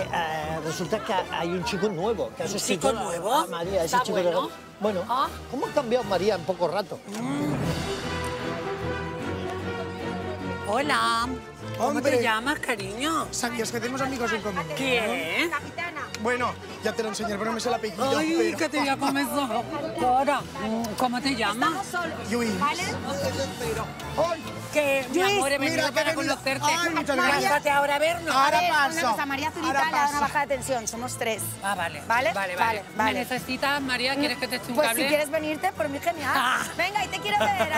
eh, eh, resulta que hay un chico nuevo. Que ha sustituido chico a- nuevo? a María, ese ¿Está chico de- bueno? Bueno, Ah. ¿cómo ha cambiado María en poco rato? Hola. ¿Cómo Hombre. te llamas, cariño? Sabías que tenemos amigos en común. ¿Quién? Bueno, ya te lo enseñaré, pero no me sé el apellido. Ay, pero... que te voy a comer Cora, ¿cómo te llamas? Luis. Ay, que mi amor, he venido mira, que he para venido. conocerte. Ay, muchas gracias. Pásate ahora a vernos. Ahora A ver, paso. Una cosa, María Zurita Ahora le da una paso. baja de tensión, somos tres. Ah, vale. ¿Vale? Vale, vale. Vale, vale. ¿Me necesitas, María? ¿Quieres que te eche un Pues cable? si quieres venirte, por mí genial. Ah. Venga, ahí te quiero ver.